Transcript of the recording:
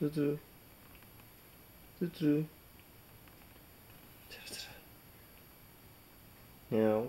Do do. Do do. Now,